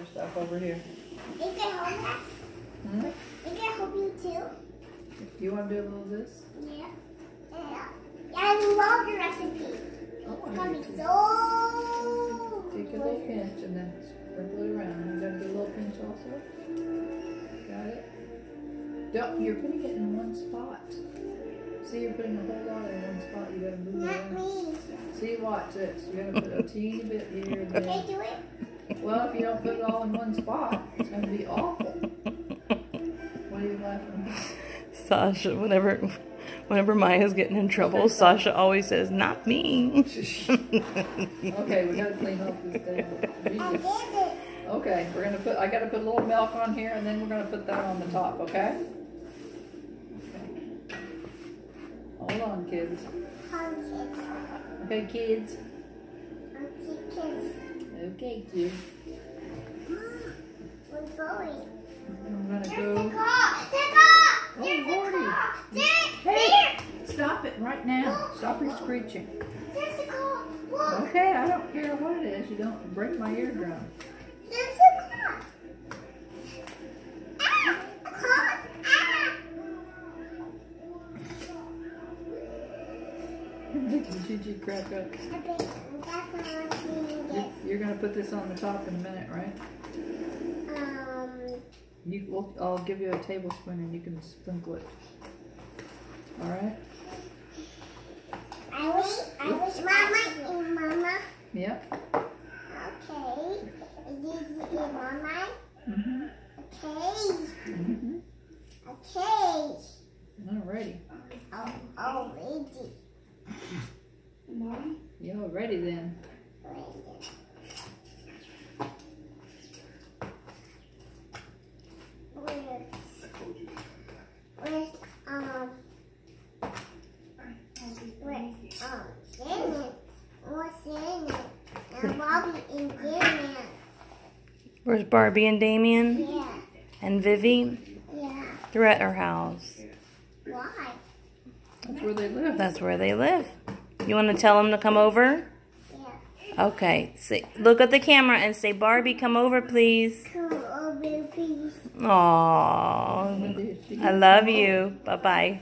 other stuff over here. You can help us. Hmm? You can help you too. Do you want to do a little of this? Yeah. Yeah. Yeah, I love the recipe. Oh, It's gonna be so Take a little pinch and then sprinkle it around. You gotta do a little pinch also. Got it? Don't, you're putting it in one spot. See, you're putting a whole lot in one spot. You gotta move it Not around. me. See, watch this. You gotta put a teeny bit here and Can I do it? Well, if you don't put it all in one spot, it's gonna be awful. What are you laughing at? Sasha, whenever whenever Mya's getting in trouble, Sasha always says, "Not me." Okay, we gotta clean up this table. I did it. Okay, we're gonna put, I gotta put a little milk on here and then we're gonna put that on the top, okay? Okay. Hold on, kids. Hug kids. Okay, kids. Okay, kids. Okay, kids. We're going. I'm gonna There's the go. car. The car. Oh, There's the Lordy. car. There. Hey, There. stop it right now. Stop your screeching. There's the car. Look. Okay, I don't care what it is. You don't break my eardrum. Did you crack up? I bet that's not what we You're, you're gonna put this on the top in a minute, right? Um. You, will I'll give you a tablespoon and you can sprinkle it. All right? I wish. I wish Mama and Mama. Yep. Okay. This is Mama. Mm-hmm. Okay. Mm-hmm. Okay. Alrighty. Oh, oh, ready. Mom. Yeah, ready then. Where? Where's um? Where um? Janet. What's Janet? And Bobby and Janet. Where's Barbie and Damien Yeah. and Vivi? Yeah. They're at our house. Why? That's where they live. That's where they live. You want to tell them to come over? Yeah. Okay. Say, look at the camera and say, "Barbie, come over, please." Come over, please. Aww. I love you. Bye bye.